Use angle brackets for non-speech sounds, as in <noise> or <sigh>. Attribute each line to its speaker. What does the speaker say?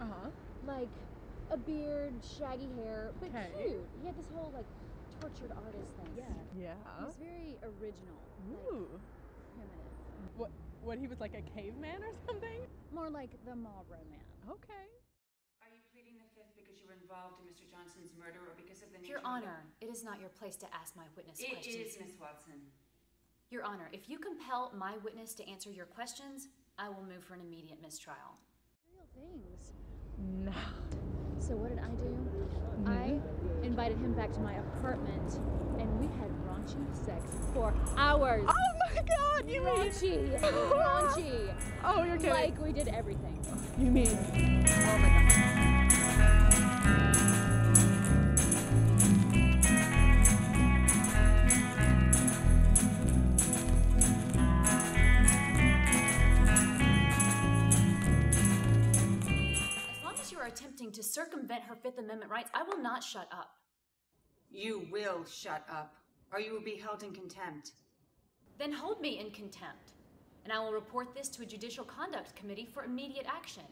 Speaker 1: Uh huh.
Speaker 2: like a beard, shaggy hair, but
Speaker 1: Okay.
Speaker 2: cute. He had this whole like tortured artist thing. Yeah. He was very original, like
Speaker 1: Ooh.
Speaker 2: primitive.
Speaker 1: What? What? He was like a caveman or something?
Speaker 2: More like the Marlboro man.
Speaker 1: Okay.
Speaker 3: Are you pleading the fifth because you were involved in Mr. Johnson's murder or because of the nature
Speaker 4: Your
Speaker 3: of
Speaker 4: Honor, it is not your place to ask my witness
Speaker 3: It
Speaker 4: questions.
Speaker 3: is, Miss Watson.
Speaker 4: Your Honor, if you compel my witness to answer your questions, I will move for an immediate mistrial.
Speaker 2: Things.
Speaker 1: No.
Speaker 2: So what did I do? Mm-hmm. I invited him back to my apartment, and we had raunchy sex for hours.
Speaker 1: Oh my God! You mean?
Speaker 2: Raunchy, <laughs> raunchy.
Speaker 1: Oh, you're kidding.
Speaker 2: Like we did everything.
Speaker 1: you mean? Oh my
Speaker 4: you are attempting to circumvent her Fifth Amendment rights, I will not shut up.
Speaker 3: You will shut up, or you will be held in contempt.
Speaker 4: Then hold me in contempt, and I will report this to a judicial conduct committee for immediate action.